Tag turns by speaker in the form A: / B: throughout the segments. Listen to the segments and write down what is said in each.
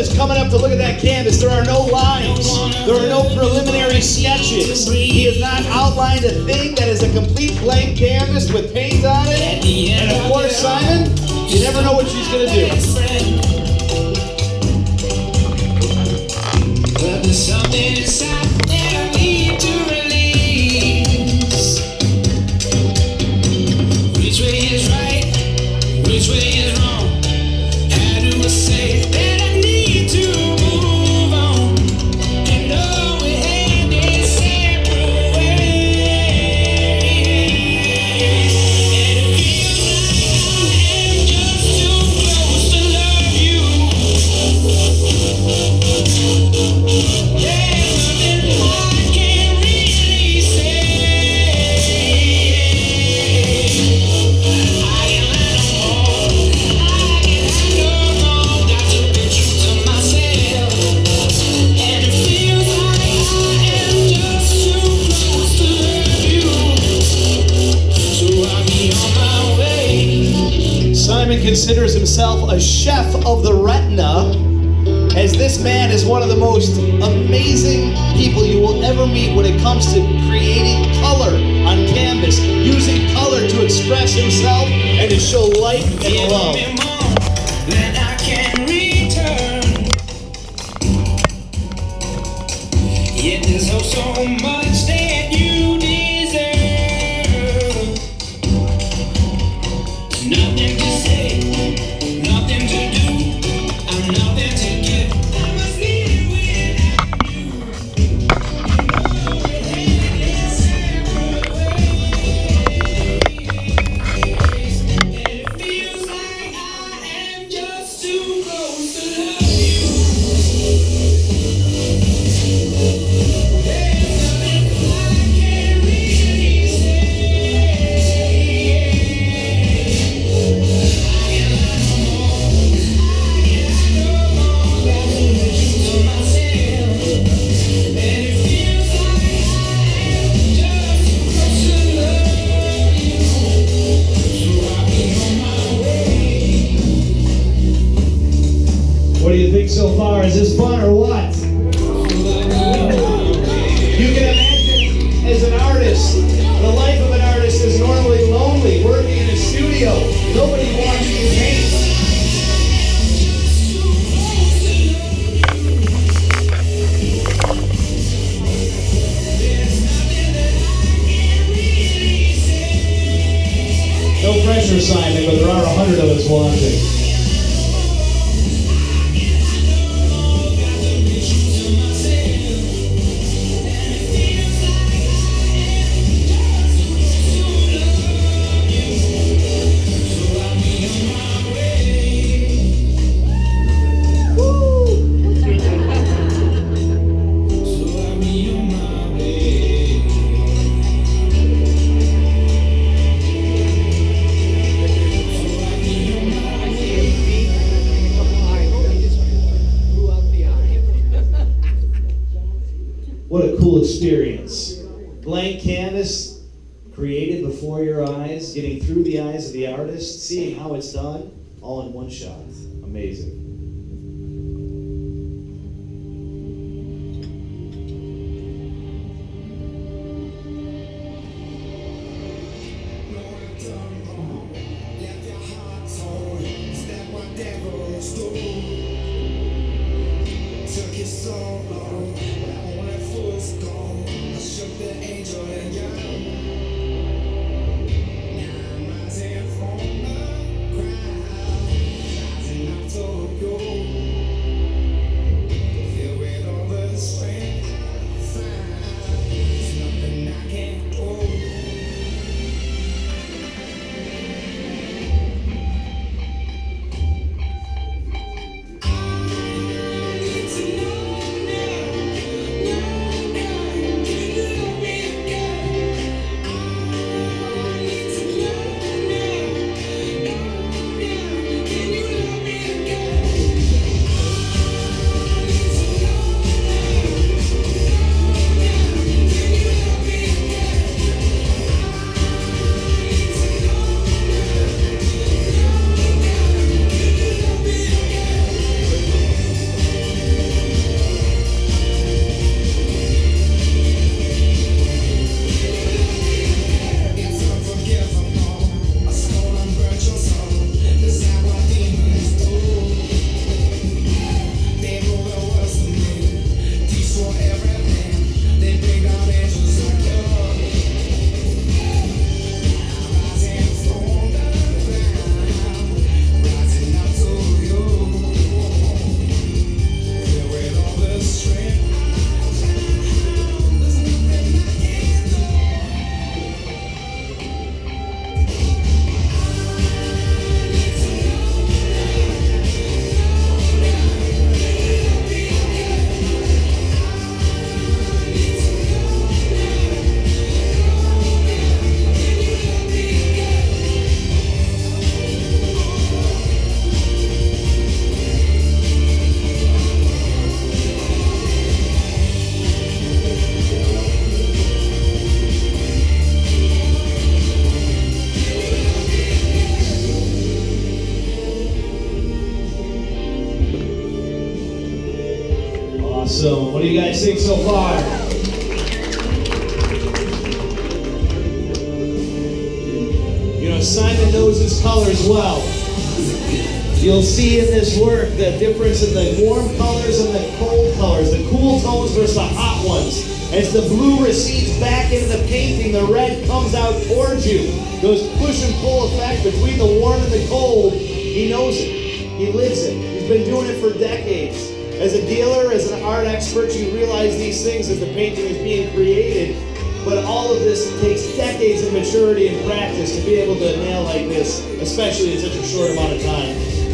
A: is coming up to look at that canvas, there are no lines. There are no preliminary sketches. He has not outlined a thing that is a complete blank canvas with paint on it. And of course, Simon, you never know what she's going to do. A chef of the retina, as this man is one of the most amazing people you will ever meet when it comes to creating color on canvas, using color to express himself and to show light and love. No pressure, Simon, but there are a hundred of us watching. Experience. Blank canvas created before your eyes, getting through the eyes of the artist, seeing how it's done, all in one shot. Amazing.
B: Simon knows his colors well. You'll see in this work the difference in the warm colors and the cold colors, the cool tones versus the hot ones. As the blue recedes back into the painting, the red comes out towards you. Those push and pull effect between the warm and the cold, he knows it. He lives it. He's been doing it for decades. As a dealer, as an art expert, you realize these things as the painting is being created. But all of this takes decades of maturity and practice to be able to nail like this, especially in such a short amount of time.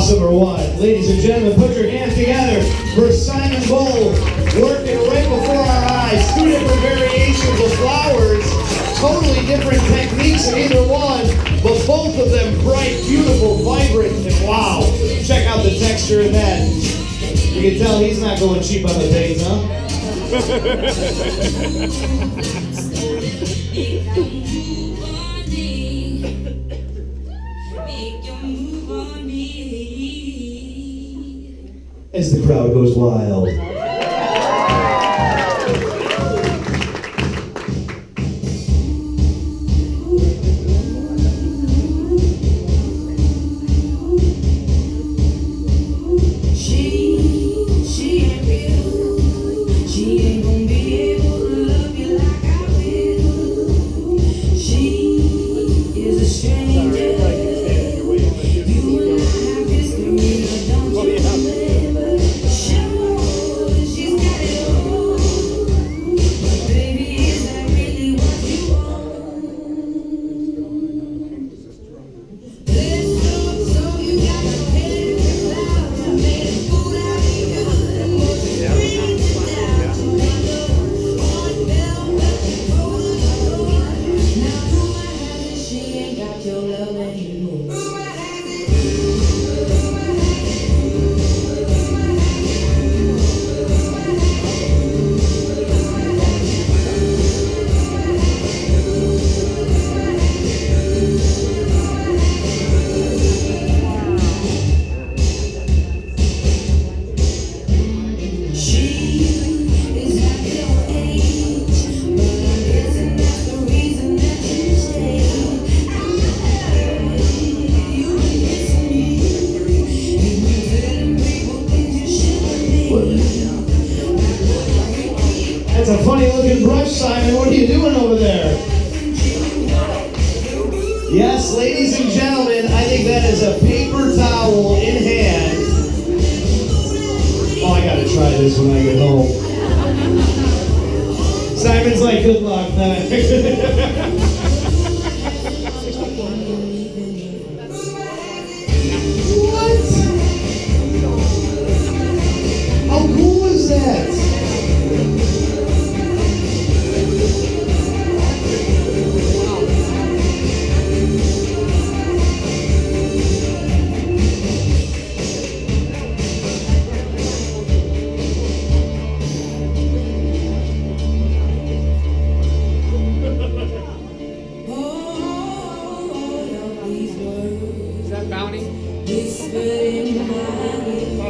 B: Awesome or what? Ladies and gentlemen, put your hands together for Simon Bull working right before our eyes. Two different variations of flowers, totally different techniques in either one, but both of them bright, beautiful, vibrant, and wow. Check out the texture in that. You can tell he's not going cheap on the paint, huh? As the crowd goes wild.
C: A funny looking brush, Simon. What are you doing over there? Yes, ladies and gentlemen, I think that is a paper towel in hand. Oh, I gotta try this when I get home. Simon's like, good luck, man.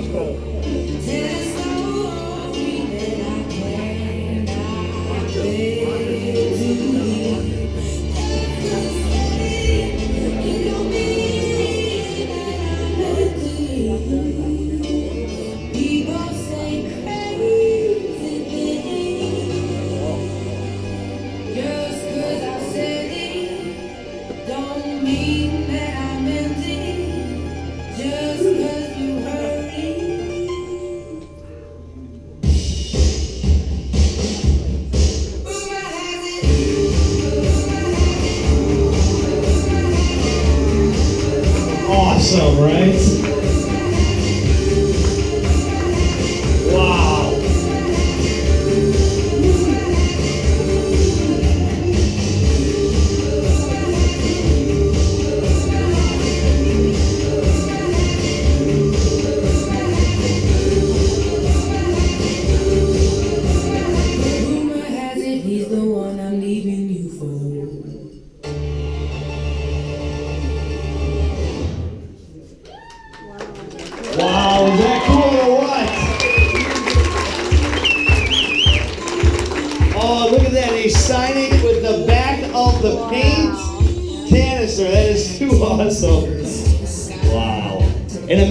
B: People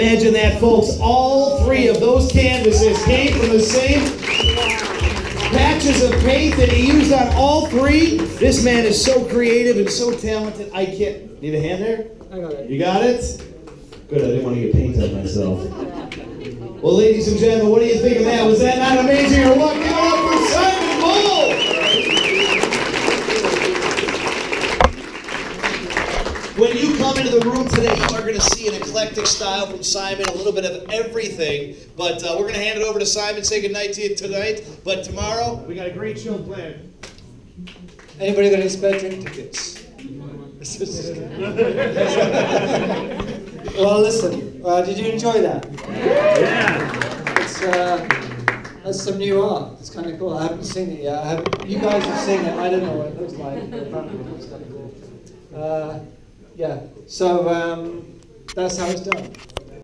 C: imagine that, folks. All three of those canvases came from the same patches of paint that he used on all three. This man is so creative and so talented. I can't. Need a hand there?
D: I got it.
C: You got it? Good, I didn't want to get paint on myself. Well, ladies and gentlemen, what do you think of that? Was that not amazing or what? Give it up for Simon Bull! When you come into the room today, you are going to see an eclectic style from Simon, a little bit of everything. But uh, we're going to hand it over to Simon, say goodnight to you tonight. But tomorrow, we got a great show planned.
D: Anybody got any spare drink tickets? well, listen. Uh, did you enjoy that? Yeah. It's uh, that's some new art. It's kind of cool. I haven't seen it yet. I you guys have seen it. I don't know what it looks like. but Apparently, it looks kind of cool. Yeah. So um, that's how it's done.